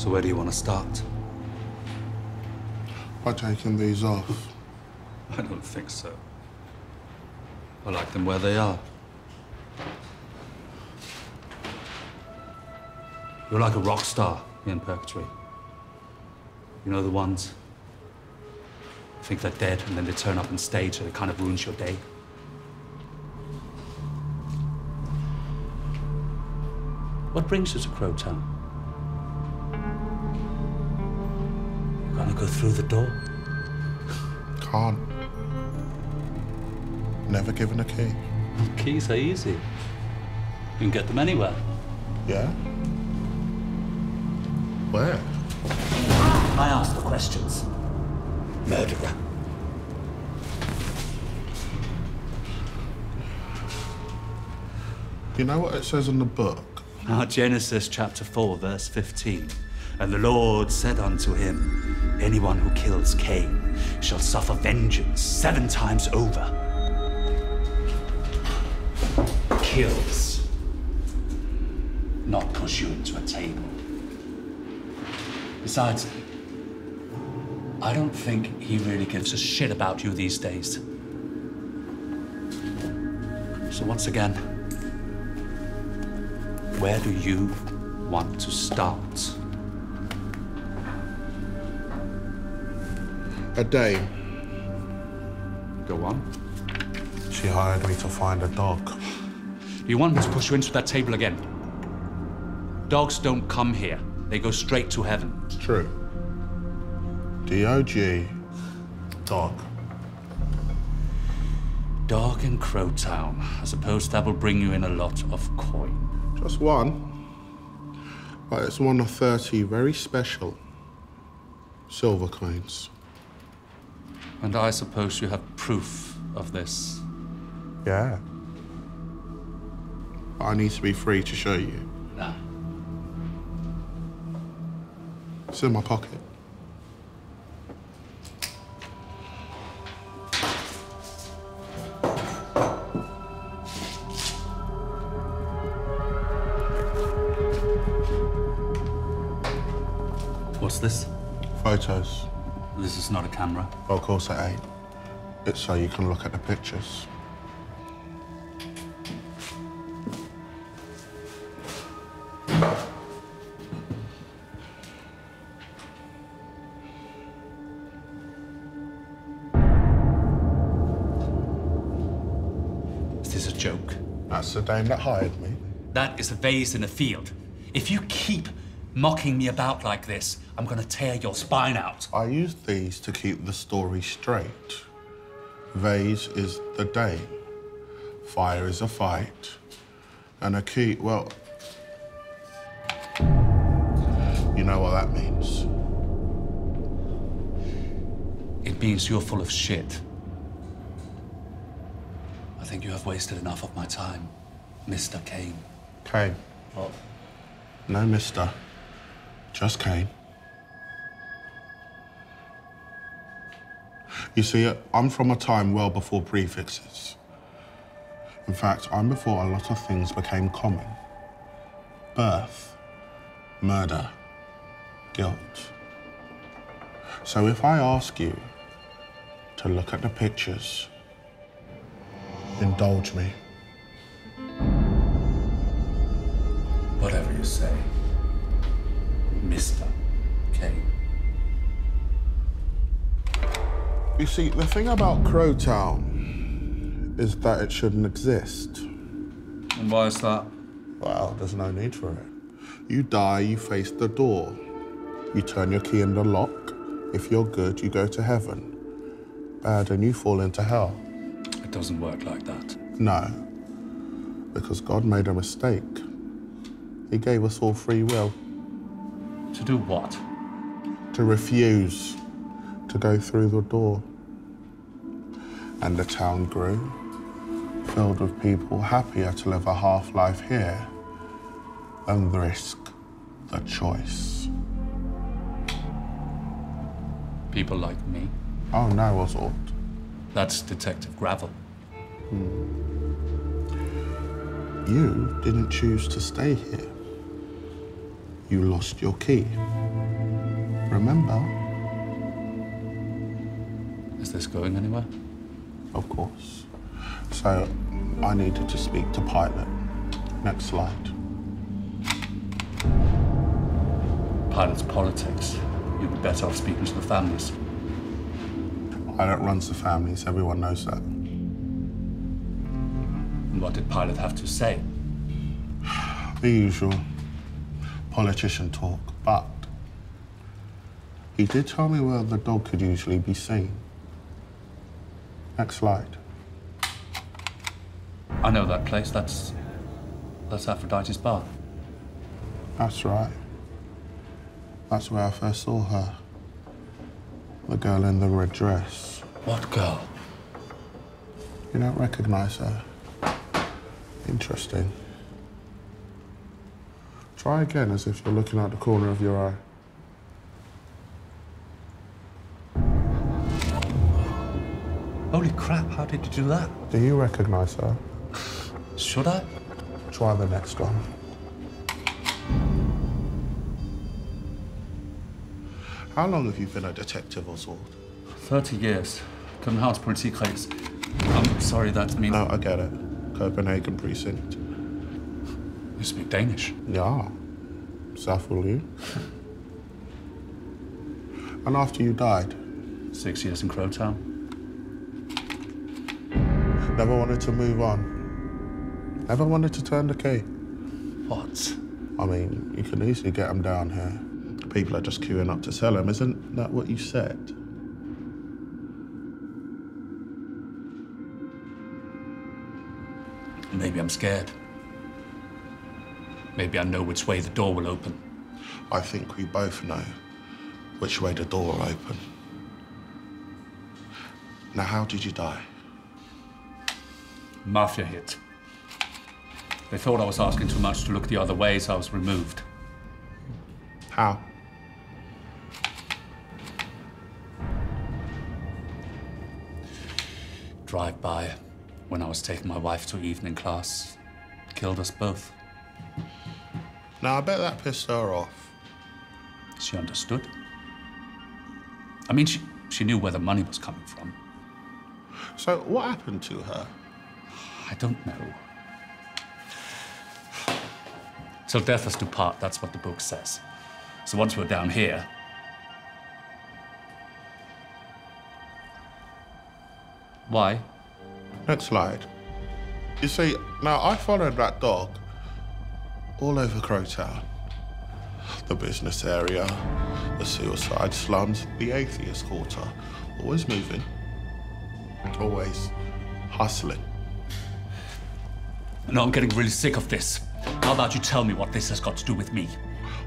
So where do you want to start? By taking these off. I don't think so. I like them where they are. You're like a rock star in Purgatory. You know the ones? You think they're dead and then they turn up on stage and it kind of ruins your day. What brings you to Crowtown? You go through the door? Can't. Never given a key. Keys are easy. You can get them anywhere. Yeah? Where? I ask the questions. Murderer. You know what it says in the book? Now, Genesis chapter 4, verse 15. And the Lord said unto him, Anyone who kills Cain shall suffer vengeance seven times over. Kills. Not you into a table. Besides, I don't think he really gives a shit about you these days. So once again, where do you want to start? A day. Go on. She hired me to find a dog. Do you want me to push you into that table again? Dogs don't come here. They go straight to heaven. It's true. D-O-G. Dog. Dog in Crowtown. I suppose that will bring you in a lot of coin. Just one. But it's one of 30 very special silver coins. And I suppose you have proof of this. Yeah. But I need to be free to show you. Nah. It's in my pocket. Camera. Well, of course it ain't. It's so you can look at the pictures. Is this a joke? That's the dame that hired me. That is a vase in a field. If you keep mocking me about like this, I'm gonna tear your spine out. I use these to keep the story straight. Vase is the day. Fire is a fight. And a key, well, you know what that means. It means you're full of shit. I think you have wasted enough of my time, Mr. Cain. Cain. What? No, mister. Just Cain. You see, I'm from a time well before prefixes. In fact, I'm before a lot of things became common. Birth, murder, guilt. So if I ask you to look at the pictures, indulge me. Whatever you say, Mr. Cain. You see, the thing about Crowtown is that it shouldn't exist. And why is that? Well, there's no need for it. You die, you face the door. You turn your key in the lock. If you're good, you go to heaven. Bad, and you fall into hell. It doesn't work like that. No, because God made a mistake. He gave us all free will To do what? to refuse to go through the door. And the town grew, filled with people happier to live a half life here than risk the choice. People like me. Oh no, Oswald. That's Detective Gravel. Hmm. You didn't choose to stay here. you lost your key. Remember? Is this going anywhere? Of course. So I needed to speak to Pilate. Next slide. Pilate's politics. You'd be better off speaking to the families. Pilate runs the families, everyone knows that. And what did Pilate have to say? The usual politician talk, but he did tell me where the dog could usually be seen. Next slide. I know that place. That's. That's Aphrodite's bar. That's right. That's where I first saw her. The girl in the red dress. What girl? You don't recognize her. Interesting. Try again as if you're looking out the corner of your eye. Holy crap, how did you do that? Do you recognize her? Should I? Try the next one. How long have you been a detective, Oswald? 30 years. Københavnspolitik kreds. I'm sorry, that means. No, I get it. Copenhagen precinct. You speak Danish. Yeah. Saf, will you? and after you died, Six years in Crowtown. Never wanted to move on. Never wanted to turn the key. What? I mean, you can easily get them down here. People are just queuing up to sell them. Isn't that what you said? Maybe I'm scared. Maybe I know which way the door will open. I think we both know which way the door will open. Now, how did you die? Mafia hit. They thought I was asking too much to look the other way, so I was removed. How? Drive by when I was taking my wife to evening class. Killed us both. Now, I bet that pissed her off. She understood. I mean, she, she knew where the money was coming from. So, what happened to her? I don't know. So death us to part, that's what the book says. So once we're down here, why? Next slide. You see, now I followed that dog all over Crowtown. The business area, the suicide slums, the atheist quarter. Always moving. Always hustling. No, I'm getting really sick of this. How about you tell me what this has got to do with me?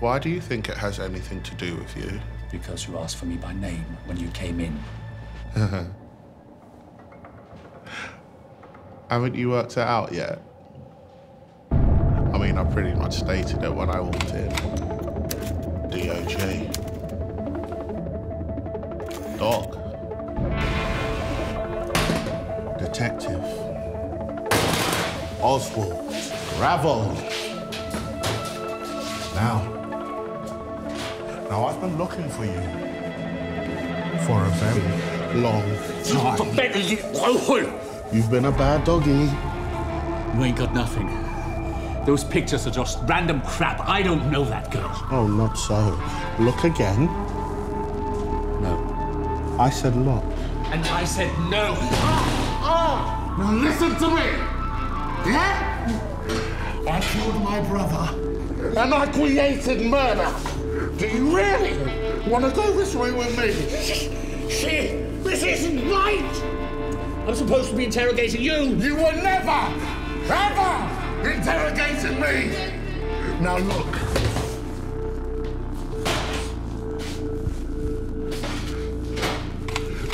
Why do you think it has anything to do with you? Because you asked for me by name when you came in. Haven't you worked it out yet? I mean, I pretty much stated it when I walked in. DOJ. Dog. Detective. Oswald. Gravel. Now. Now, I've been looking for you for a very long time. You've been a bad doggy. You ain't got nothing. Those pictures are just random crap. I don't know that girl. Oh, not so. Look again. No. I said look. And I said no. Ah, ah. Now listen to me! Yeah? I killed my brother. And I created murder. Do you really want to go this way with me? Shit! This isn't right! I'm supposed to be interrogating you. You were never, ever interrogating me! Now look.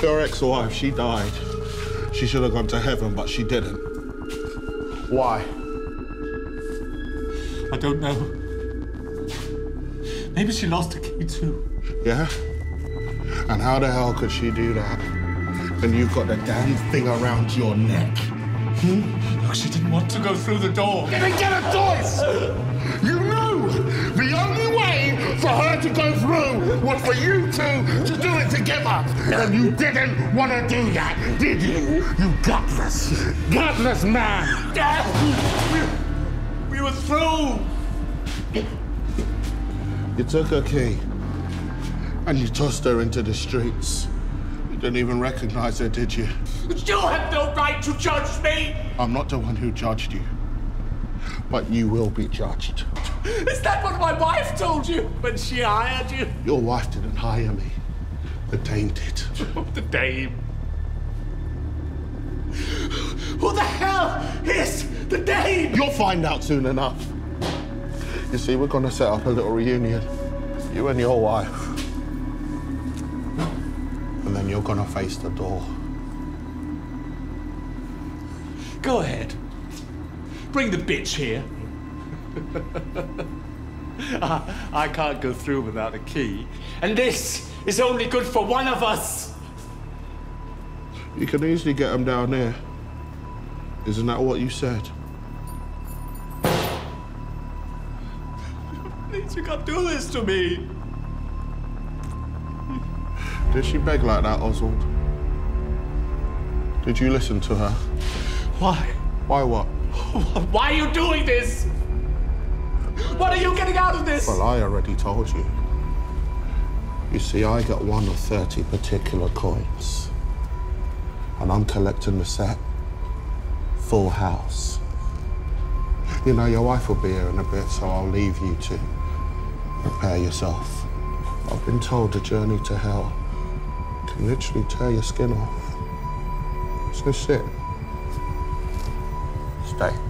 Your ex-wife, she died. She should have gone to heaven, but she didn't. Why? I don't know. Maybe she lost a key too. Yeah? And how the hell could she do that? And you've got the damn thing around your neck. Hmm? Look, she didn't want to go through the door. Then get a choice! You for her to go through was for you two to do it together. And you didn't want to do that, did you? You gutless, gutless man. Dad, we, we were through. You took her key and you tossed her into the streets. You didn't even recognize her, did you? You have no right to judge me. I'm not the one who judged you, but you will be judged. Is that what my wife told you when she hired you? Your wife didn't hire me. The Dame did. The Dame. Who the hell is the Dame? You'll find out soon enough. You see, we're gonna set up a little reunion. You and your wife. And then you're gonna face the door. Go ahead. Bring the bitch here. I, I can't go through without a key. And this is only good for one of us. You can easily get them down there. Isn't that what you said? Please, you can't do this to me. Did she beg like that, Oswald? Did you listen to her? Why? Why what? Why are you doing this? What are you getting out of this? Well, I already told you. You see, I got one of 30 particular coins. And I'm collecting the set. Full house. You know, your wife will be here in a bit, so I'll leave you to prepare yourself. I've been told the journey to hell can literally tear your skin off. So sit. Stay.